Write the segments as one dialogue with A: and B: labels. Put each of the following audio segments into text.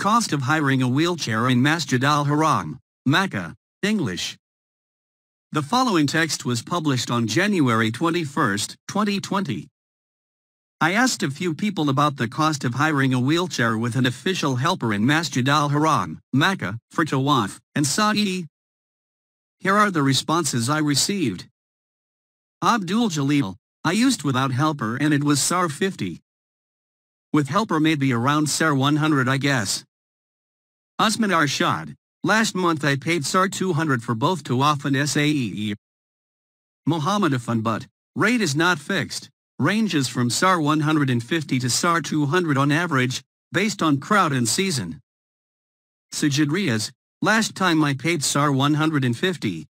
A: Cost of hiring a wheelchair in Masjid al-Haram, Mecca, English. The following text was published on January 21, 2020. I asked a few people about the cost of hiring a wheelchair with an official helper in Masjid al-Haram, Mecca, for Tawaf, and Sa'ee. Here are the responses I received. Abdul Jaleel, I used without helper and it was SAR 50. With helper maybe around SAR 100 I guess. Usman Arshad, last month I paid SAR 200 for both Tawaf and Sa'ee. Muhammad Affan Butt, rate is not fixed, ranges from SAR 150 to SAR 200 on average, based on crowd and season. Sajjad Riaz, last time I paid SAR 150.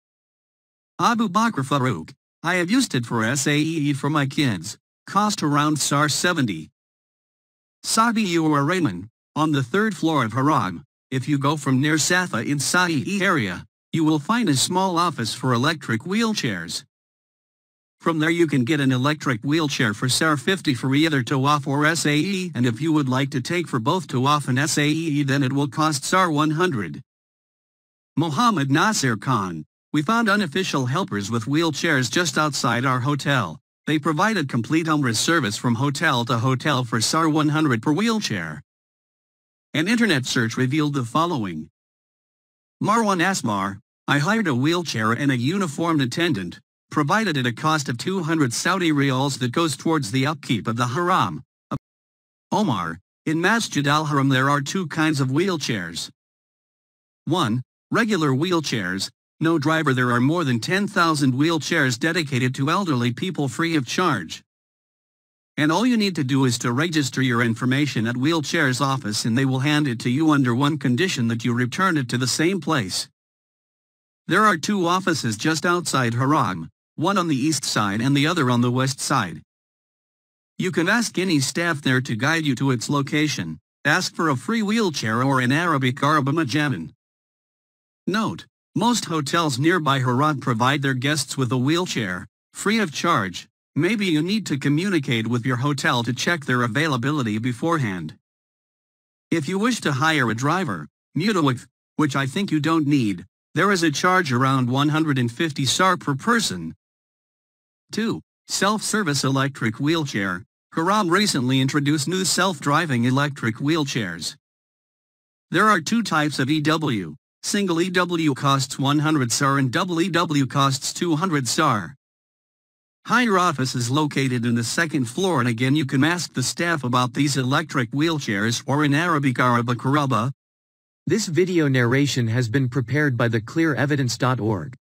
A: Abu Bakr Farooq, I have used it for Sa'ee for my kids, cost around SAR 70. Sabih ur on the third floor of Haram, if you go from near Safa in Sa'ee area, you will find a small office for electric wheelchairs. From there you can get an electric wheelchair for SAR 50 for either Tawaf or Sa'ee and if you would like to take for both Tawaf and Sa'ee then it will cost SAR 100. Muhammad Nasir Khan, we found unofficial helpers with wheelchairs just outside our hotel. They provided complete Umrah service from hotel to hotel for SAR 100 per wheelchair. An internet search revealed the following. Marwan Asmar, I hired a wheelchair and a uniformed attendant, provided at a cost of 200 Saudi riyals that goes towards the upkeep of the haram. Omar, in Masjid al-Haram there are two kinds of wheelchairs. 1. Regular wheelchairs, no driver there are more than 10,000 wheelchairs dedicated to elderly people free of charge. And all you need to do is to register your information at Wheelchair's office and they will hand it to you under one condition that you return it to the same place. There are two offices just outside Haram, one on the east side and the other on the west side. You can ask any staff there to guide you to its location, ask for a free wheelchair or in Arabic Majaman. Note, most hotels nearby Haram provide their guests with a wheelchair, free of charge. Maybe you need to communicate with your hotel to check their availability beforehand. If you wish to hire a driver, Mutawif, which I think you don't need, there is a charge around 150 SAR per person. 2. Self-service electric wheelchair. Haram recently introduced new self-driving electric wheelchairs. There are two types of EW. Single EW costs 100 SAR and double EW costs 200 SAR. Higher office is located in the second floor and again you can ask the staff about these electric wheelchairs or in Arabic Araba Karaba.
B: This video narration has been prepared by theclearevidence.org.